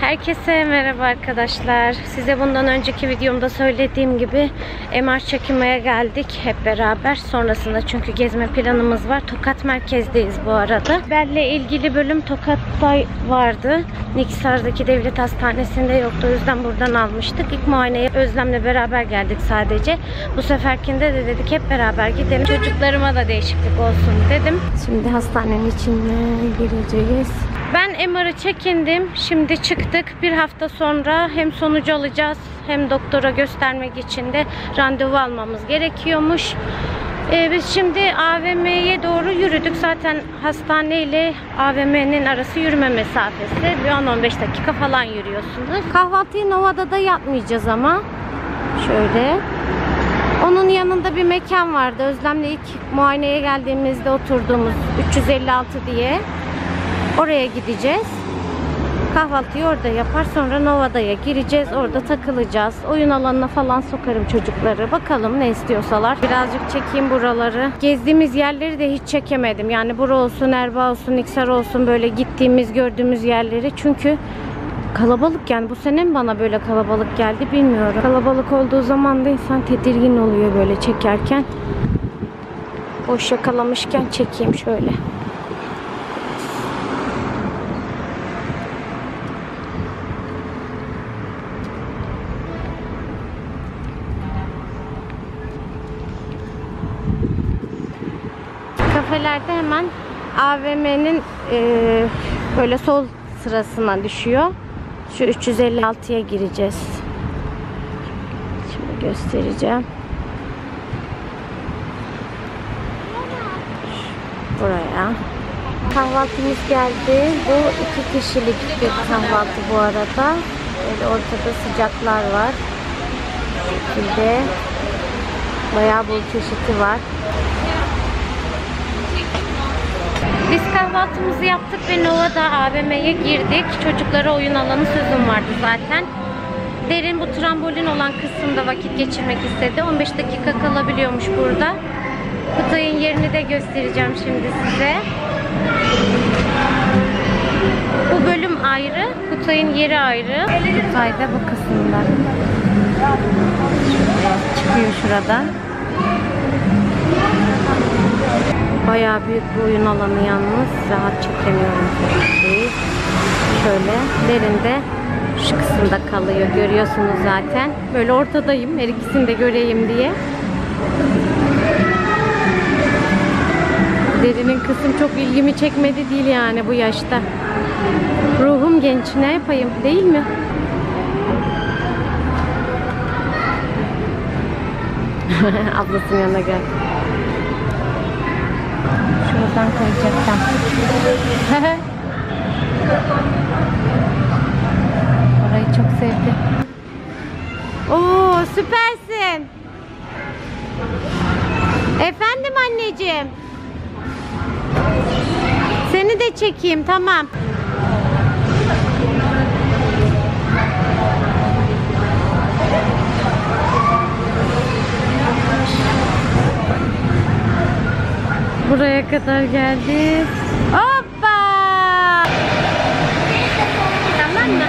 Herkese merhaba arkadaşlar. Size bundan önceki videomda söylediğim gibi MR çekimeye geldik hep beraber. Sonrasında çünkü gezme planımız var. Tokat merkezdeyiz bu arada. Belle ilgili bölüm Tokat'ta vardı. Niksar'daki devlet hastanesinde yoktu. O yüzden buradan almıştık. İlk muayeneye Özlem'le beraber geldik sadece. Bu seferkinde de dedik hep beraber gidelim. Çocuklarıma da değişiklik olsun dedim. Şimdi hastanenin içine gireceğiz. Ben MR'ı çekindim. Şimdi çıktık. Bir hafta sonra hem sonucu alacağız hem doktora göstermek için de randevu almamız gerekiyormuş. Ee, biz şimdi AVM'ye doğru yürüdük. Zaten hastane ile AVM'nin arası yürüme mesafesi. Bir 10-15 dakika falan yürüyorsunuz. Kahvaltıyı Nova'da da yapmayacağız ama. Şöyle. Onun yanında bir mekan vardı. Özlem'le ilk muayeneye geldiğimizde oturduğumuz 356 diye. Oraya gideceğiz. Kahvaltıyı orada yapar. Sonra Nova'da'ya gireceğiz. Orada takılacağız. Oyun alanına falan sokarım çocukları. Bakalım ne istiyorsalar. Birazcık çekeyim buraları. Gezdiğimiz yerleri de hiç çekemedim. Yani bura olsun, Erbaa olsun, İksar olsun böyle gittiğimiz, gördüğümüz yerleri. Çünkü kalabalık yani bu sene mi bana böyle kalabalık geldi bilmiyorum. Kalabalık olduğu zaman da insan tedirgin oluyor böyle çekerken. Boş yakalamışken çekeyim şöyle. Kafelerde hemen AVM'nin e, böyle sol sırasına düşüyor. Şu 356'ya gireceğiz. Şimdi göstereceğim. Buraya. Kahvaltımız geldi. Bu iki kişilik bir kahvaltı bu arada. Böyle ortada sıcaklar var. Bu şekilde bayağı bol çeşidi var. Biz kahvaltımızı yaptık ve Nova'da AVM'ye girdik. Çocuklara oyun alanı sözüm vardı zaten. Derin bu trambolin olan kısımda vakit geçirmek istedi. 15 dakika kalabiliyormuş burada. Kutay'ın yerini de göstereceğim şimdi size. Bu bölüm ayrı, Kutay'ın yeri ayrı. Kutay da bu kısımda. Çıkıyor şuradan. Bayağı büyük bir oyun alanı yalnız. Rahat çekemiyorum ki. Şöyle derinde şu kısımda kalıyor. Görüyorsunuz zaten. Böyle ortadayım. Her ikisini de göreyim diye. Derinin kısım çok ilgimi çekmedi değil yani bu yaşta. Ruhum genç ne yapayım değil mi? Ablasının yanına gel. Şuradan koyacaktan. Orayı çok sevdim. Oo süpersin. Efendim anneciğim. Seni de çekeyim tamam. Buraya kadar geldik. Hoppa! Tamam mı?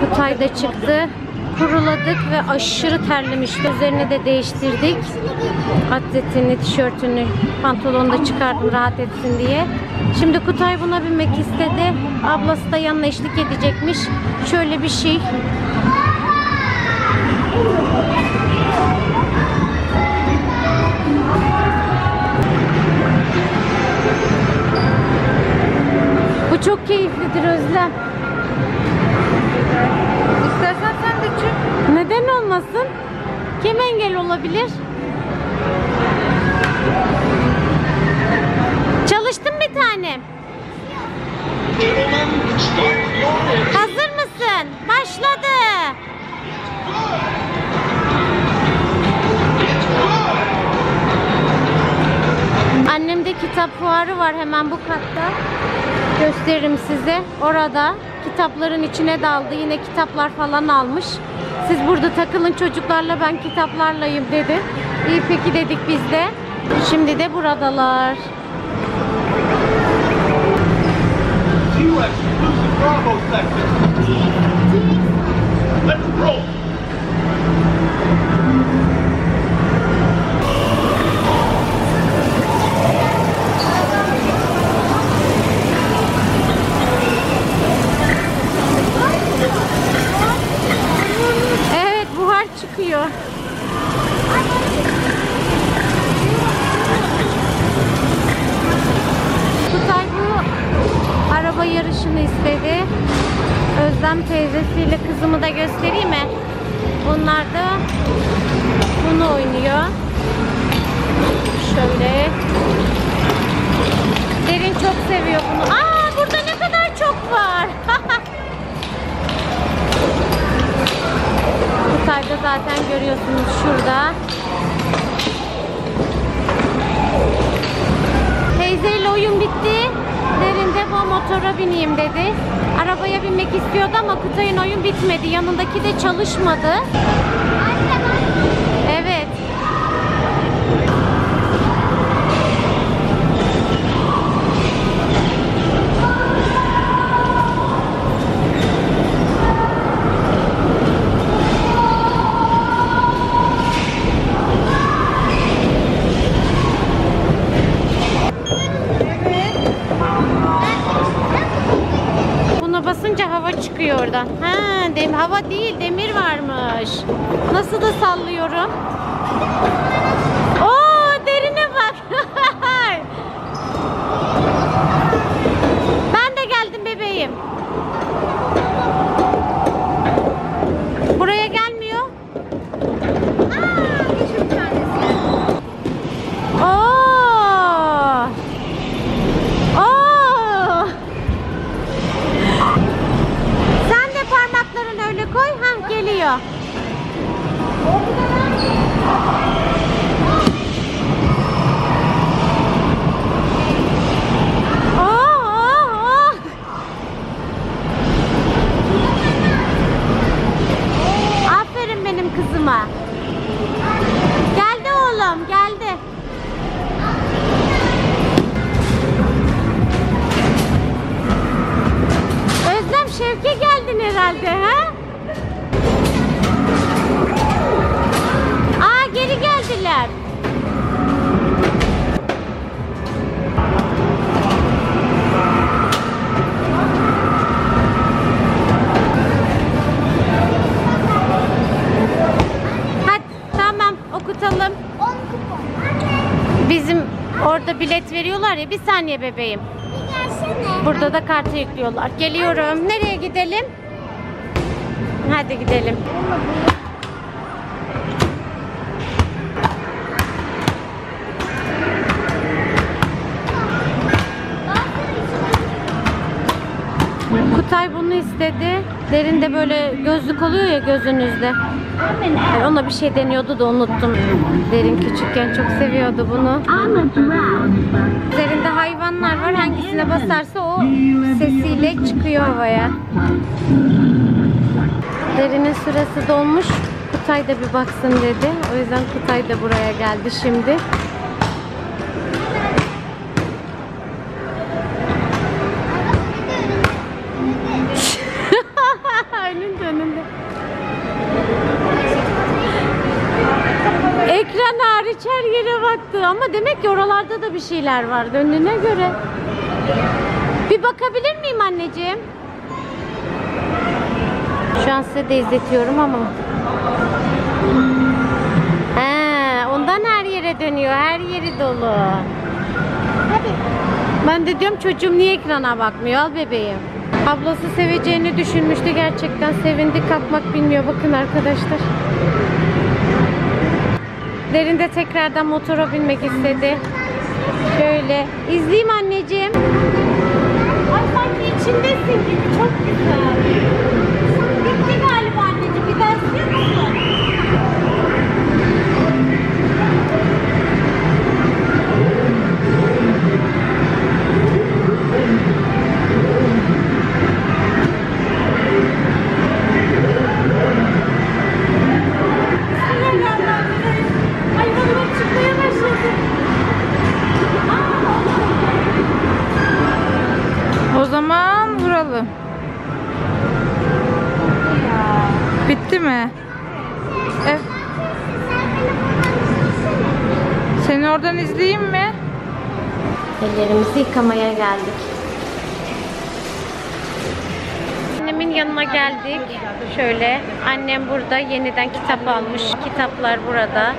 Kutay da çıktı. Kuruladık ve aşırı terlemişti. Üzerine de değiştirdik. Atletini, tişörtünü, pantolonu da çıkardım rahat etsin diye. Şimdi Kutay buna binmek istedi. Ablası da yanına eşlik edecekmiş. Şöyle bir şey. Bu çok keyiflidir Özlem. İstersen sen de çık. Neden olmasın? Kim engel olabilir? Çalıştın bir tanem. Hazır var hemen bu katta. Gösteririm size. Orada kitapların içine daldı. Yine kitaplar falan almış. Siz burada takılın çocuklarla ben kitaplarlayım dedi. İyi peki dedik biz de. Şimdi de buradalar. Bravo section. Da göstereyim mi? Onlar da bunu oynuyor. Şöyle. Derin çok seviyor bunu. Aa burada ne kadar çok var. Kutay'da zaten görüyorsunuz şurada. Teyzeyle oyun bitti. Derin de bu motora bineyim dedi. Arabaya binmek istiyordu ama Kutay'ın oyun bitmedi. Yanındaki de çalışmadı. Oradan. Ha, dem hava değil, demir varmış. Nasıl da sallıyorum. Come on. Ya bir saniye bebeğim. Burada da kartı yüklüyorlar. Geliyorum. Nereye gidelim? Hadi gidelim. Kutay bunu istedi. Derinde böyle gözlük oluyor ya gözünüzde. Ay, ona bir şey deniyordu da unuttum. Derin küçükken çok seviyordu bunu. Üzerinde hayvanlar var. Hangisine basarsa o sesiyle çıkıyor havaya. Derinin sırası dolmuş. Kutay da bir baksın dedi. O yüzden Kutay da buraya geldi şimdi. Hariç her yere baktı ama demek ki oralarda da bir şeyler var önüne göre. Bir bakabilir miyim anneciğim? Şu an size de izletiyorum ama. He, ondan her yere dönüyor. Her yeri dolu. Ben de diyorum çocuğum niye ekrana bakmıyor? Al bebeğim. Ablası seveceğini düşünmüştü. Gerçekten sevindi. Kalkmak bilmiyor. Bakın arkadaşlar. Derinde tekrardan motora binmek istedi. Şöyle. izleyeyim anneciğim. Ay sanki içindesin gibi. Çok güzel. Seni oradan izleyeyim mi? Ellerimizi yıkamaya geldik. Annemin yanına geldik. Şöyle annem burada yeniden kitap almış. Kitaplar burada.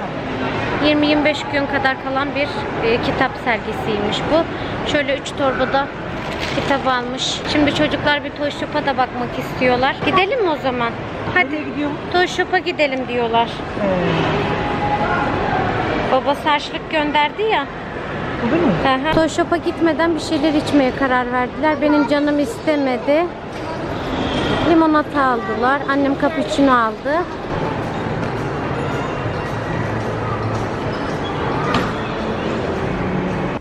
20-25 gün kadar kalan bir e, kitap sergisiymiş bu. Şöyle 3 torbada kitap almış. Şimdi çocuklar bir Toy Shop'a da bakmak istiyorlar. Gidelim mi o zaman? Hadi. Toy Shop'a gidelim diyorlar. Babası harçlık gönderdi ya. Bu değil mi? Hı hı. Toy Shop'a gitmeden bir şeyler içmeye karar verdiler. Benim canım istemedi. Limonata aldılar. Annem cappuccino aldı.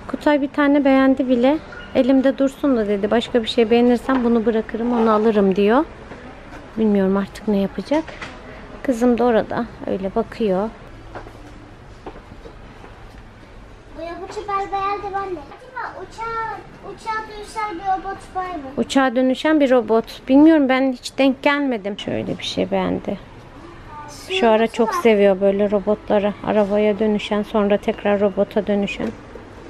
Kutay bir tane beğendi bile. Elimde dursun da dedi. Başka bir şey beğenirsem bunu bırakırım onu alırım diyor. Bilmiyorum artık ne yapacak. Kızım da orada. Öyle bakıyor. Bu yapıcı ben beğendim anne. Acaba uçağa, dönüşen bir robot var mı? Uçağa dönüşen bir robot. Bilmiyorum ben hiç denk gelmedim. Şöyle bir şey beğendi. Şu ara çok seviyor böyle robotları. Arabaya dönüşen sonra tekrar robota dönüşen.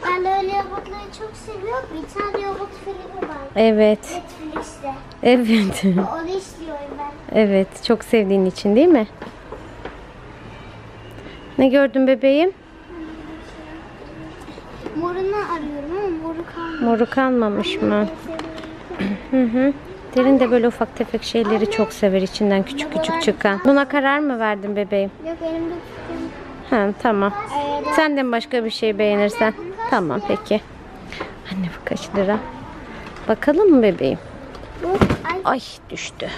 Ben öyle robotları çok seviyorum. Bir tane robot filmi var. Evet. Netflix'te. Evet. Onu istiyorum ben. evet. Çok sevdiğin için değil mi? Ne gördün bebeğim? Morunu arıyorum ama moru kalmadı. Moru kalmamış mı? Hı hı. Derin de böyle ufak tefek şeyleri çok sever içinden küçük küçük çıkan. Buna karar mı verdin bebeğim? Yok elimde tutuyorum. Ha tamam. Evet. Senden başka bir şey beğenirsen. Tamam peki. Anne bu kaç lira? Bakalım mı bebeğim? Bu ay Ay düştü.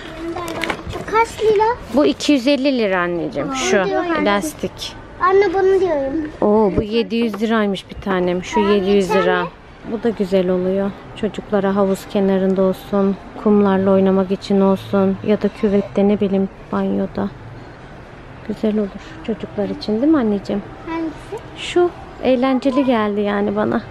kaç lira? Bu 250 lira anneciğim. Şu anne. elastik. Anne bunu diyorum. Oo bu 700 liraymış bir tanem. Şu 700 lira. Bu da güzel oluyor. Çocuklara havuz kenarında olsun, kumlarla oynamak için olsun ya da küvette ne bileyim banyoda. Güzel olur çocuklar için değil mi anneciğim? Hangisi? Şu eğlenceli geldi yani bana.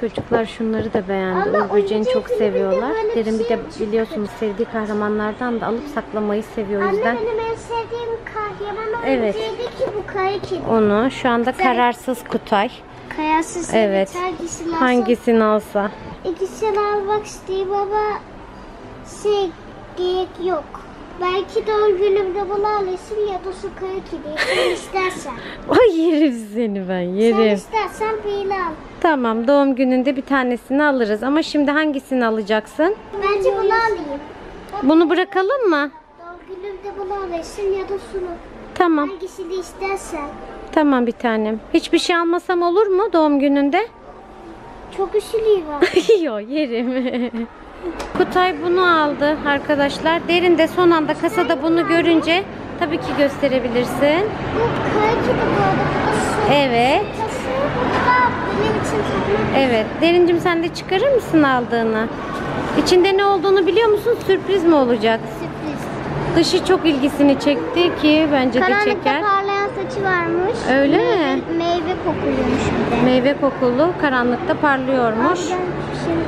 Çocuklar şunları da beğendi. Uğur böceğini çok seviyorlar. Derin bir de şey biliyorsunuz sevdiği kahramanlardan da alıp saklamayı seviyor o Anne yüzden. benim en sevdiğim kahraman Evet. oyuncuydu ki bu kara kedi. Onu şu anda kararsız Kutay. Kayasız Evet. hangisini alsam? Hangisini alsa? İkisini almak isteyeyim ama şey gerek yok. Belki doğum günümde bunu alırsın ya da su kara kedi. Sen istersen. Ay yerim seni ben Sen yerim. istersen birini al. Tamam doğum gününde bir tanesini alırız ama şimdi hangisini alacaksın? Bence bunu alayım. Bunu bırakalım mı? Doğum günümde bunu alırsın ya da sunu. Tamam Hangisini istersen. tamam bir tanem. Hiçbir şey almasam olur mu doğum gününde? Çok üşülüyor. Yok yerim. Kutay bunu aldı arkadaşlar. Derin de son anda kasada bunu görünce tabii ki gösterebilirsin. bu kara kedi bu arada. Evet. Evet. Derincim sen de çıkarır mısın aldığını? İçinde ne olduğunu biliyor musun? Sürpriz mi olacak? Sürpriz. Dışı çok ilgisini çekti ki bence de Karanlıkta çeker. parlayan saçı varmış. Öyle meyve, mi? Meyve kokuluyormuş bir de. Meyve kokulu karanlıkta parlıyormuş. Şişe burada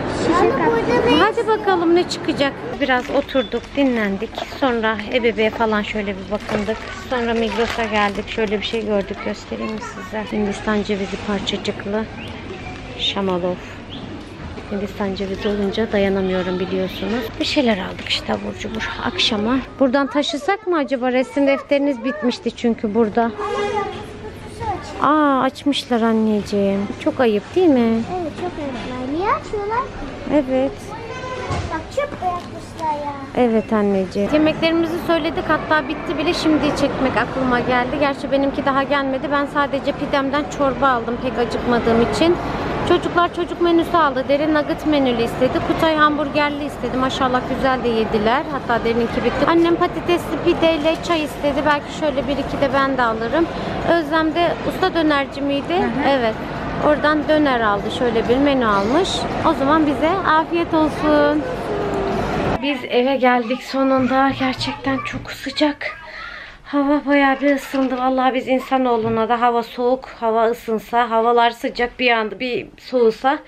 Hadi bakalım ne çıkacak. Biraz oturduk, dinlendik. Sonra ebebe falan şöyle bir bakındık. Sonra Migros'a geldik. Şöyle bir şey gördük. Göstereyim mi size? Hindistan cevizi parçacıklı. Şamalov. Hindistan cevizi olunca dayanamıyorum biliyorsunuz. Bir şeyler aldık işte abur cubur akşama. Buradan taşısak mı acaba? Resim defteriniz bitmişti çünkü burada. Aa açmışlar anneciğim. Çok ayıp değil mi? Evet çok öğretmen. Niye açıyorlar? Evet. Bak çöp bırakmışlar ya. Evet anneciğim. Yemeklerimizi söyledik hatta bitti bile şimdi çekmek aklıma geldi. Gerçi benimki daha gelmedi. Ben sadece pidemden çorba aldım pek acıkmadığım için. Çocuklar çocuk menüsü aldı. Derin nugget menülü istedi. Kutay hamburgerli istedi. Maşallah güzel de yediler. Hatta derinki bitti. Annem patatesli pideyle çay istedi. Belki şöyle bir iki de ben de alırım. Özlem de usta dönerci miydi? Evet. Oradan döner aldı. Şöyle bir menü almış. O zaman bize afiyet olsun. Biz eve geldik sonunda. Gerçekten çok sıcak. Hava bayağı bir ısındı. Vallahi biz insanoğluna da hava soğuk, hava ısınsa, havalar sıcak bir anda bir soğusa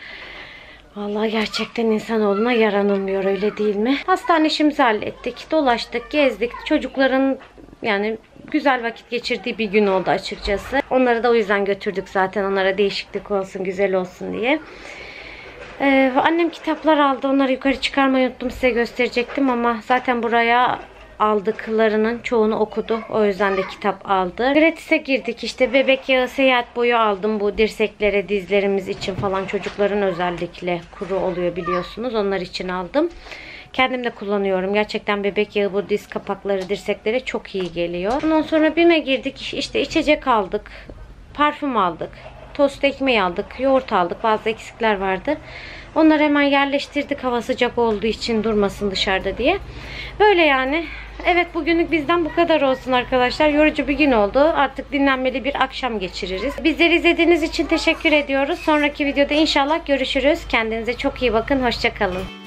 Vallahi gerçekten insanoğluna yaranılmıyor öyle değil mi? Hastane işimizi hallettik, dolaştık, gezdik. Çocukların yani güzel vakit geçirdiği bir gün oldu açıkçası. Onları da o yüzden götürdük zaten. Onlara değişiklik olsun, güzel olsun diye. Ee, annem kitaplar aldı. Onları yukarı çıkarmayı unuttum. Size gösterecektim ama zaten buraya aldıklarının çoğunu okudu. O yüzden de kitap aldı. Gratis'e girdik işte bebek yağı seyahat boyu aldım bu dirseklere dizlerimiz için falan çocukların özellikle kuru oluyor biliyorsunuz. Onlar için aldım. Kendim de kullanıyorum. Gerçekten bebek yağı bu diz kapakları dirseklere çok iyi geliyor. Ondan sonra BİM'e girdik. İşte içecek aldık. Parfüm aldık. Tost ekmeği aldık. Yoğurt aldık. Bazı eksikler vardı. Onları hemen yerleştirdik hava sıcak olduğu için durmasın dışarıda diye. Böyle yani. Evet bugünlük bizden bu kadar olsun arkadaşlar. Yorucu bir gün oldu. Artık dinlenmeli bir akşam geçiririz. Bizleri izlediğiniz için teşekkür ediyoruz. Sonraki videoda inşallah görüşürüz. Kendinize çok iyi bakın. Hoşçakalın.